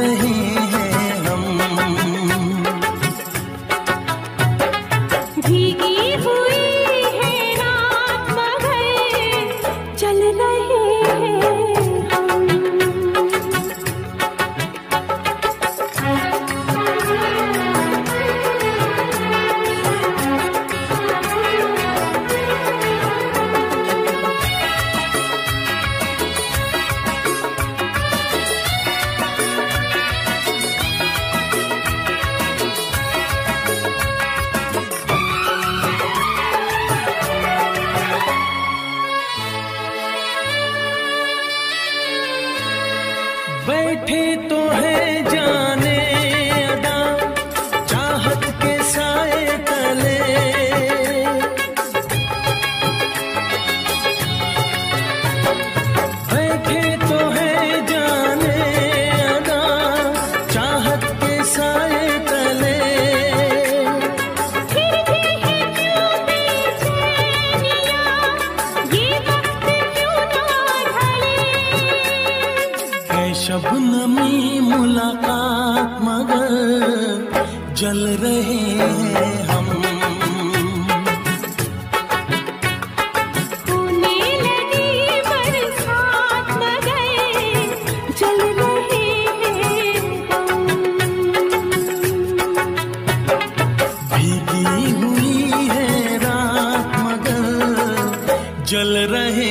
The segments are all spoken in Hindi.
बैठे जल रहे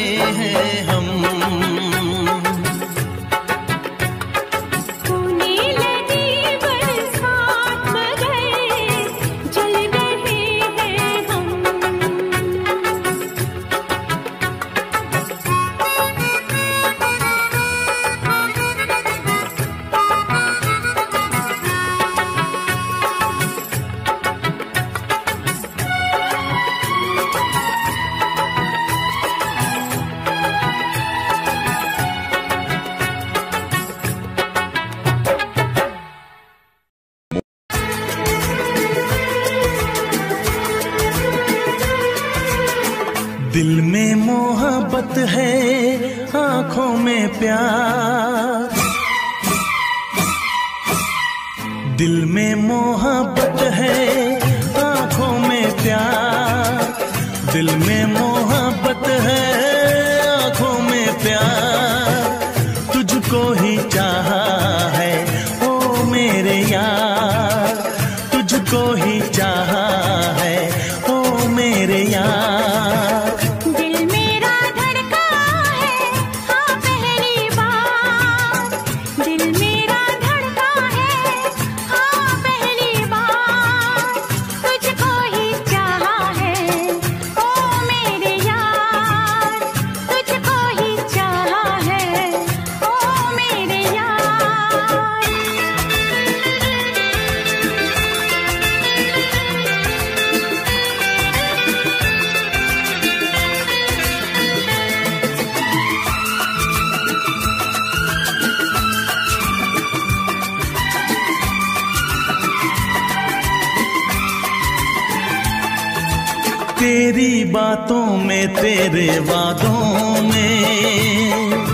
बातों में तेरे वादों में।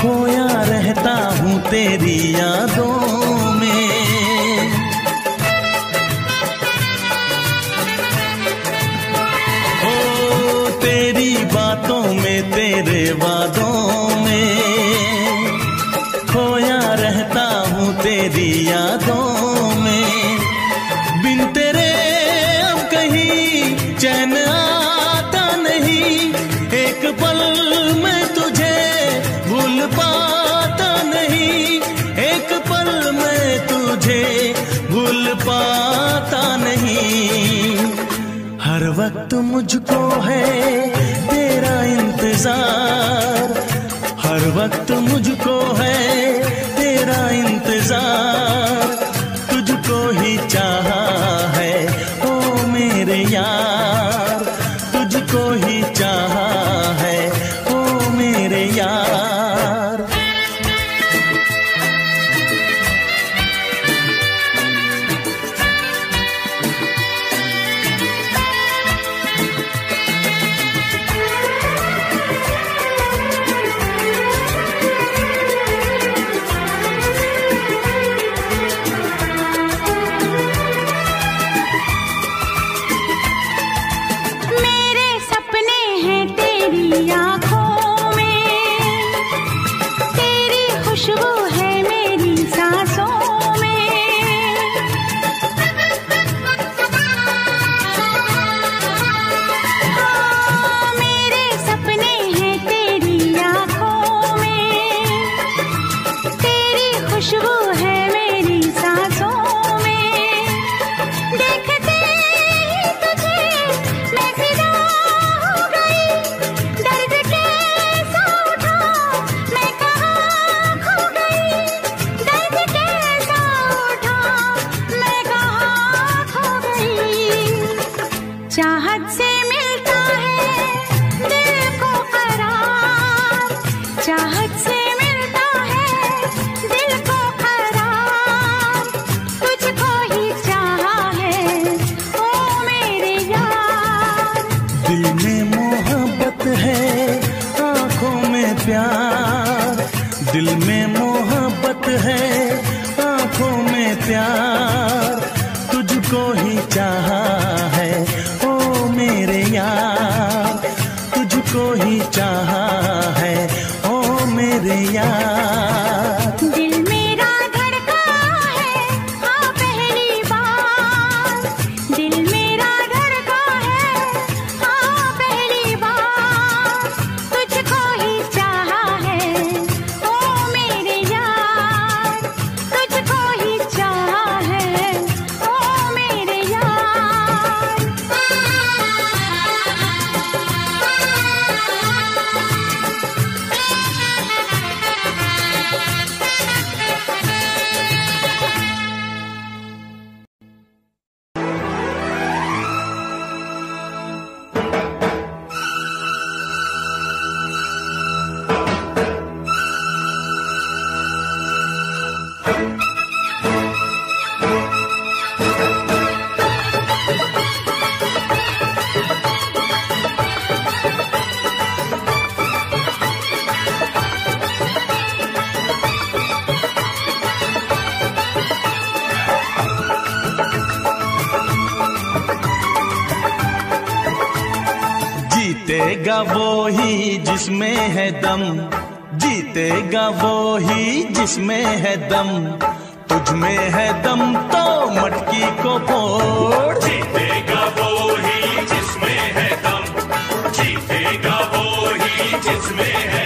खोया रहता हूँ तेरी यादों मुझको है। மறையா कदम जीतेगा वो ही जिसमें है दम। तुझ में है दम तो मटकी को फोड़। जीतेगा वो ही जिसमें है दम। जीतेगा वो ही जिसमें है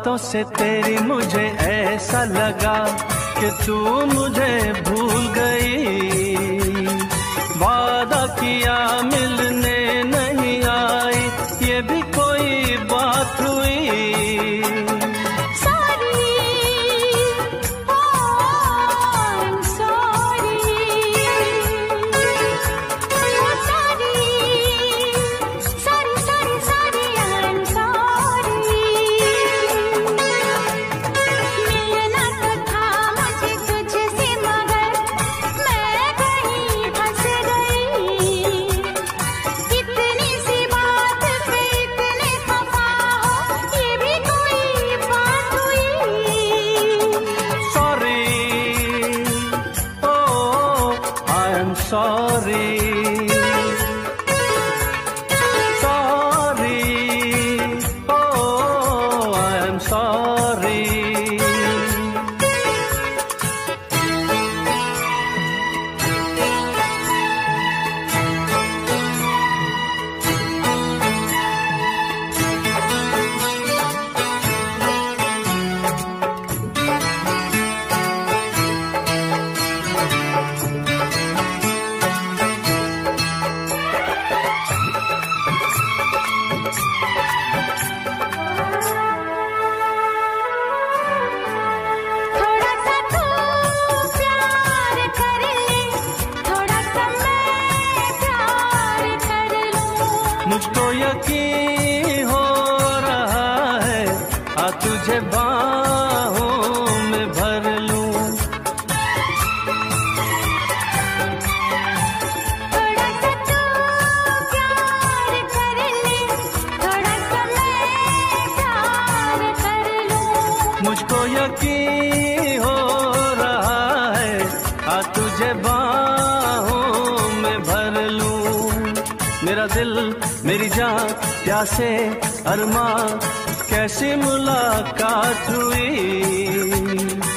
बातों से तेरी मुझे ऐसा लगा कि तू मुझे भूल गई। वादा किया मिलने जान से अरमा कैसे मुलाकात हुई?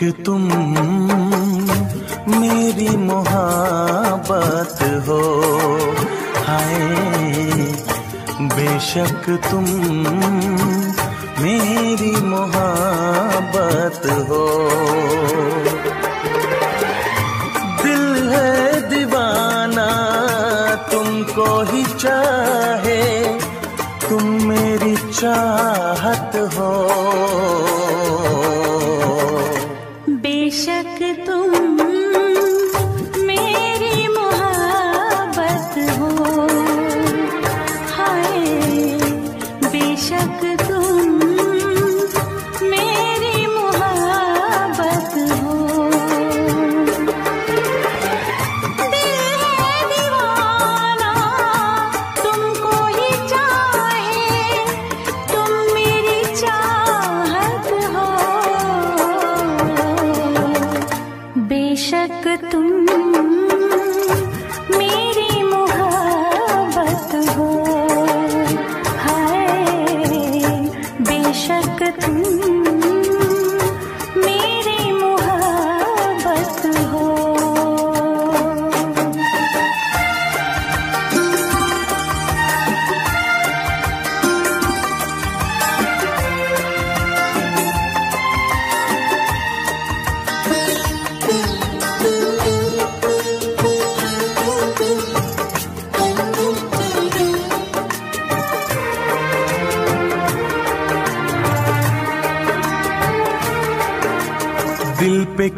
बेशक तुम मेरी मोहब्बत हो। हाय, बेशक तुम मेरी मोहब्बत हो। दिल है दीवाना, तुमको ही चाहे। तुम मेरी चाहत हो। बेशक तुम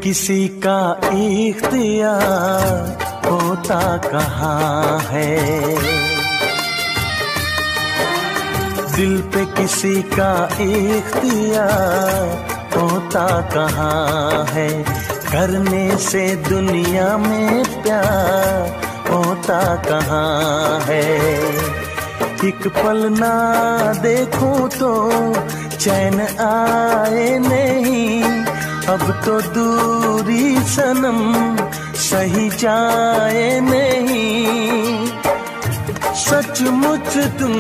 किसी का इख्तियार होता कहाँ है? दिल पे किसी का इख्तियार होता कहाँ है? करने से दुनिया में प्यार होता कहाँ है? एक पल ना देखूँ तो चैन आए नहीं। अब तो दूरी सनम सही जाए नहीं। सचमुच तुम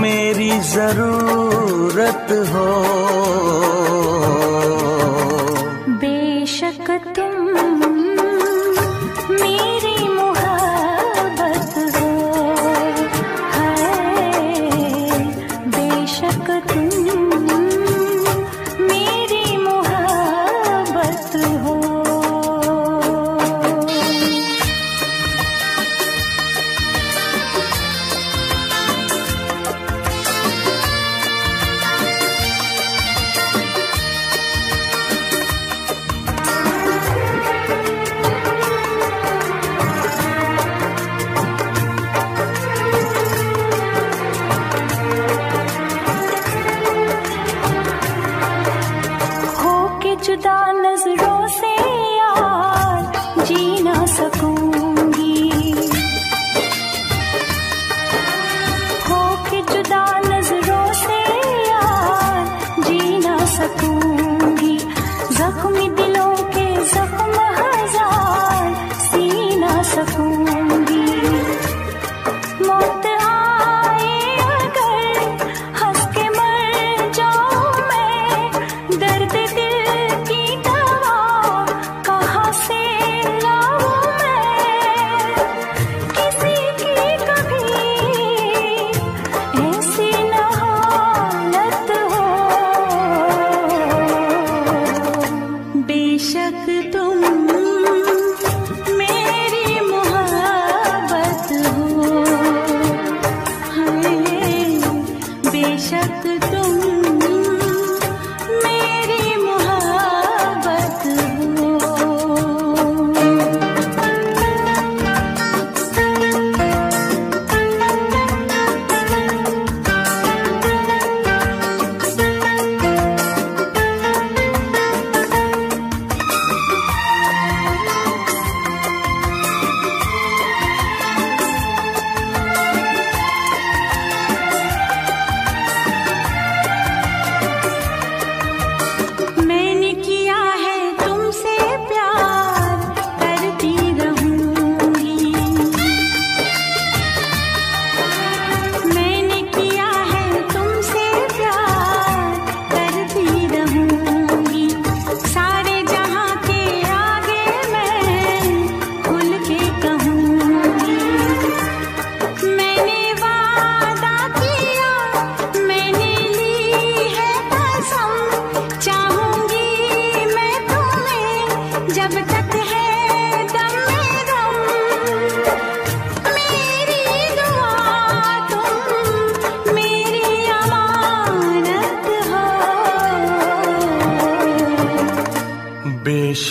मेरी ज़रूरत हो।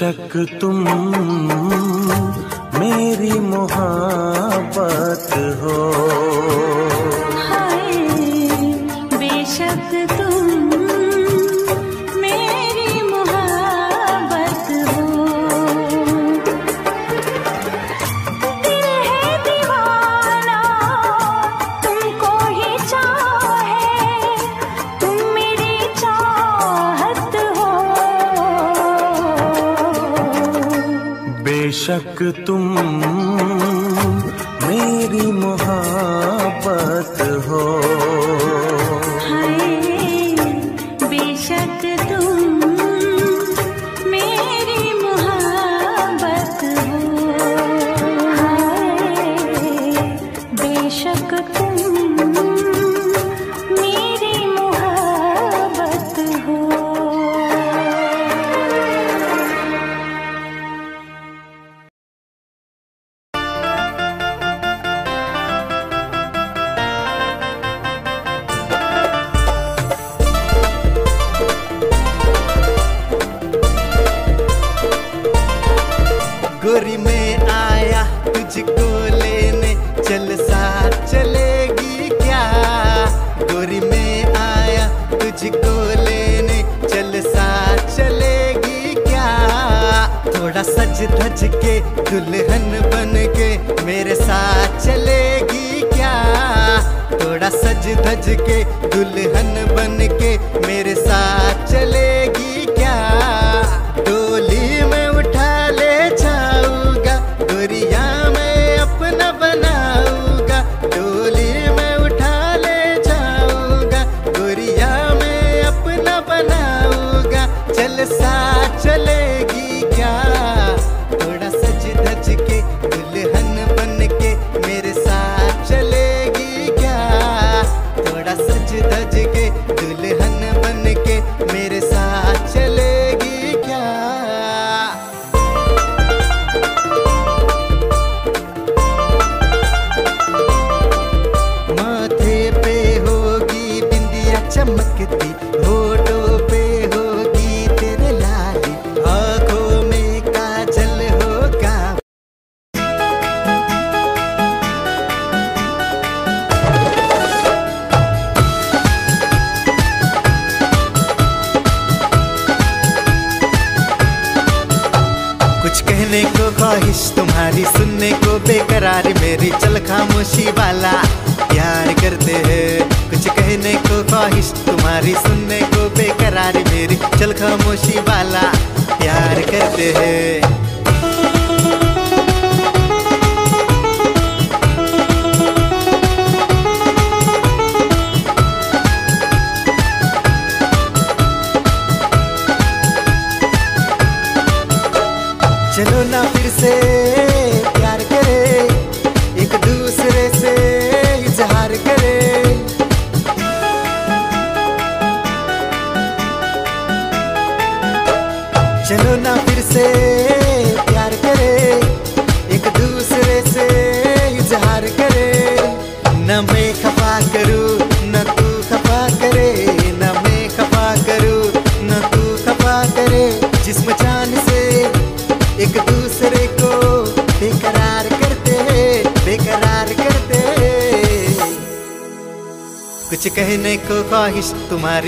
शक तुम मेरी मोहब्बत हो। तक तुम धज के दुल्हन बन के मेरे साथ चलेगी क्या? थोड़ा सज धज के दुल्हन बन के मेरे साथ चलेगी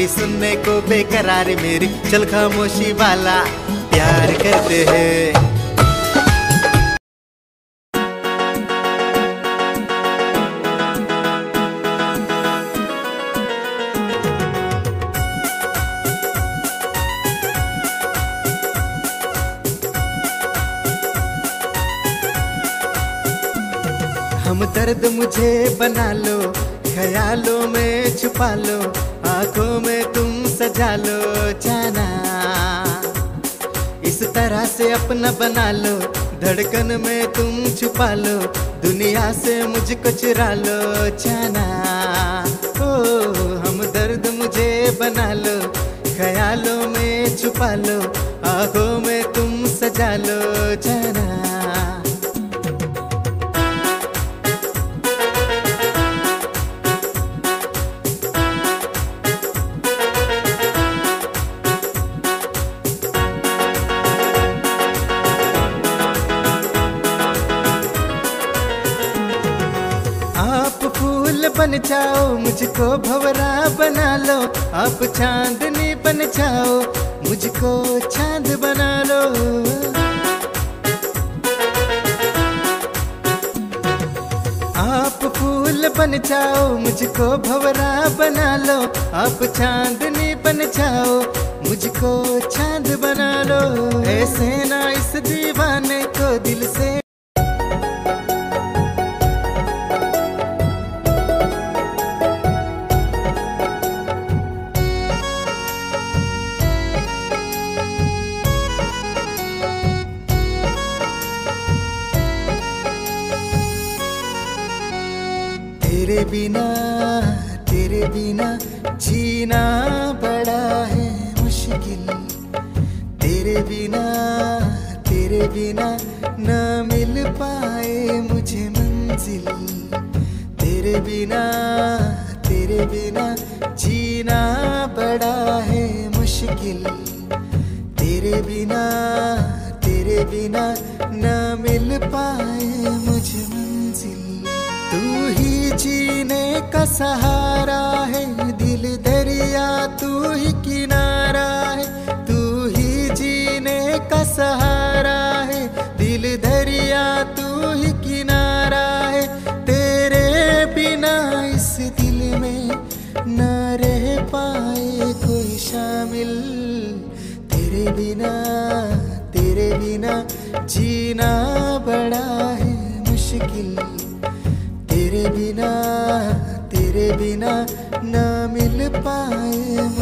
मेरी सुनने को बेकरार मेरी। चल खामोशी वाला प्यार करते हैं। हम दर्द मुझे बना अपना बना लो। धड़कन में तुम छुपा लो। दुनिया से मुझको चुरा लो जाना ओ, हम दर्द मुझे बना लो। ख्यालों में छुपा लो। मुझको भवरा बना लो। आप चांदनी बन जाओ मुझको चाँद बना लो। ऐसे ना मिल पाए मुझे मंजिल। तू ही जीने का सहारा है। जीना बड़ा है मुश्किल। तेरे बिना तेरे बिना ना मिल पाए।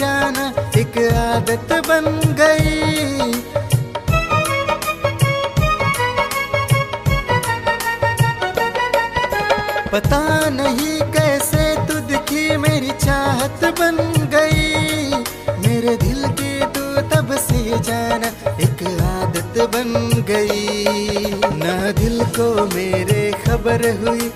जाना एक आदत बन गई। पता नहीं कैसे तू दिखी मेरी चाहत बन गई। मेरे दिल की तू तब से जाना एक आदत बन गई। ना दिल को मेरे खबर हुई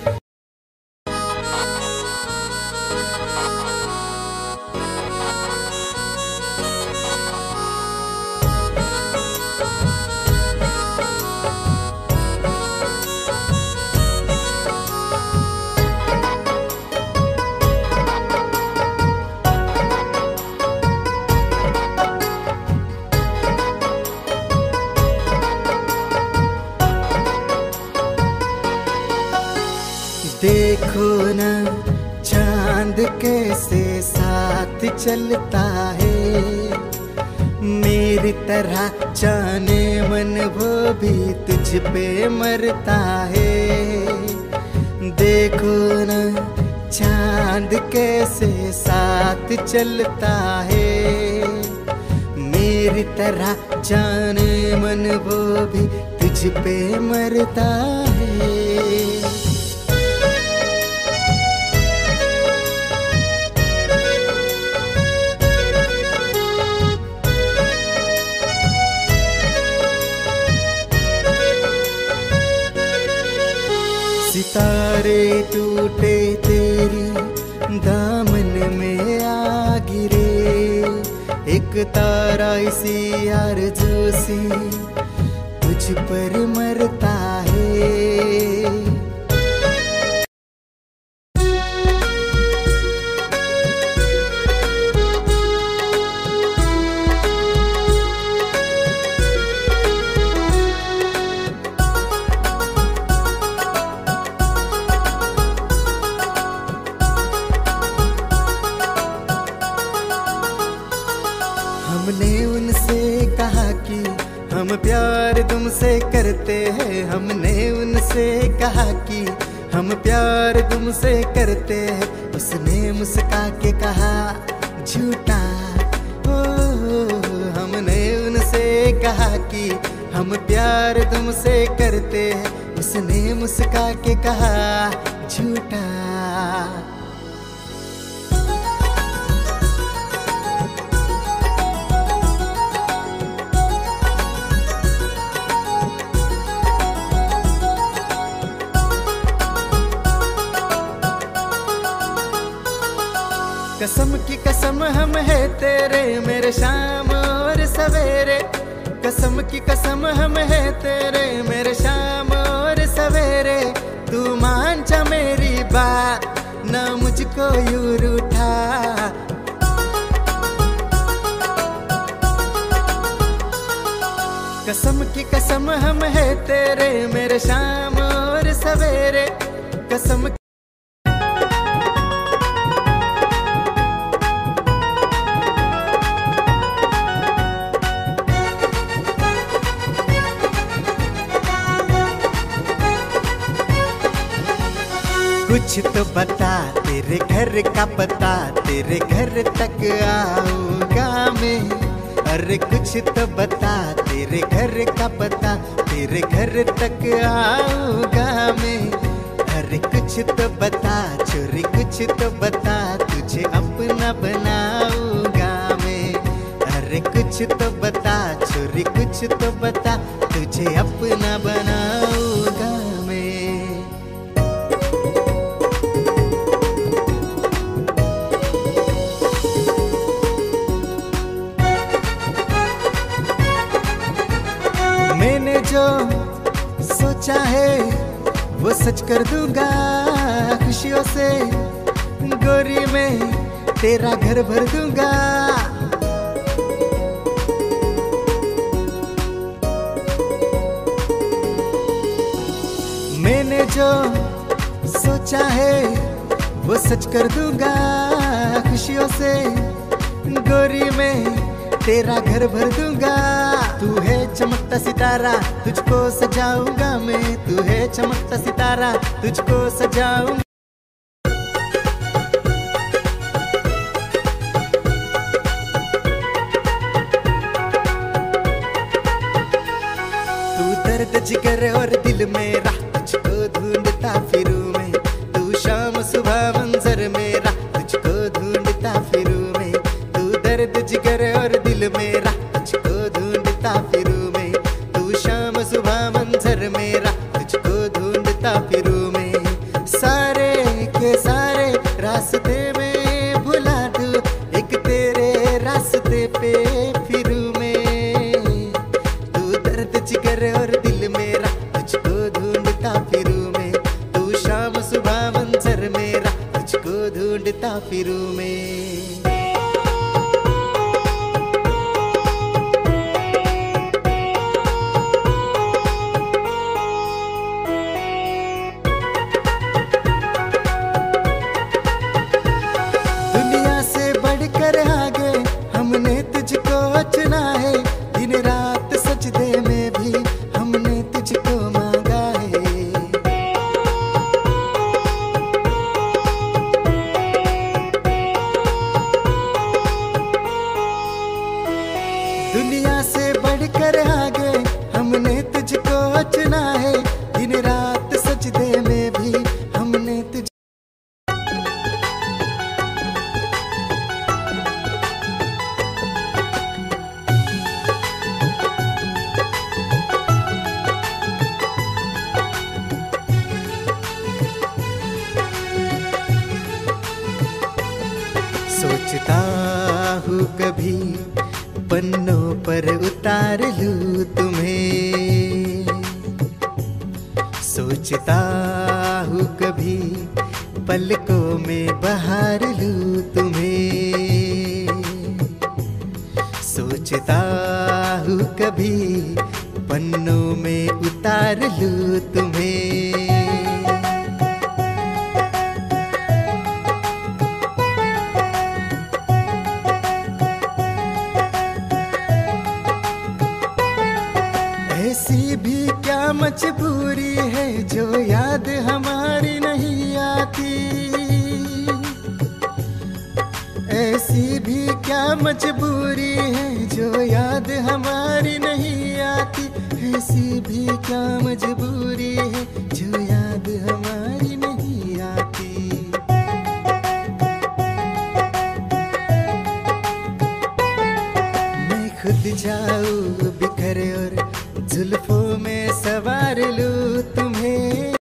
चलता है। मेरी तरह जाने मन वो भी तुझ पे मरता तारा इसी यार से तुझ पर मरता कसम की कसम हम है तेरे, मेरे शाम और सवेरे। तू मान जा मेरी बात, ना मुझको यूँ रूठा कसम की कसम हम है तेरे, मेरे शाम और सवेरे। कसम कुछ तो बता, तेरे घर का पता, तेरे घर तक आऊँगा मैं। अरे कुछ तो बता, तेरे घर का पता, तेरे घर तक आऊँगा मैं। अरे कुछ तो बता, चोरी कुछ तो बता, तुझे अपना बनाऊँगा मैं। अरे कुछ तो बता, चोरी कुछ तो बता, तुझे अपना बनाऊँगा जो सोचा है, वो सच कर दूँगा खुशियों से। गोरी में तेरा घर भर दूँगा। मैंने जो सोचा है, वो सच कर दूँगा खुशियों से। गोरी में तेरा घर भर दूँगा। तू है चमकता सितारा, तुझको सजाऊँगा मैं, तू है चमकता सितारा, तुझको सजाऊँगा। तू दर्द जिगर और दिल मेरा तुझको दुनिया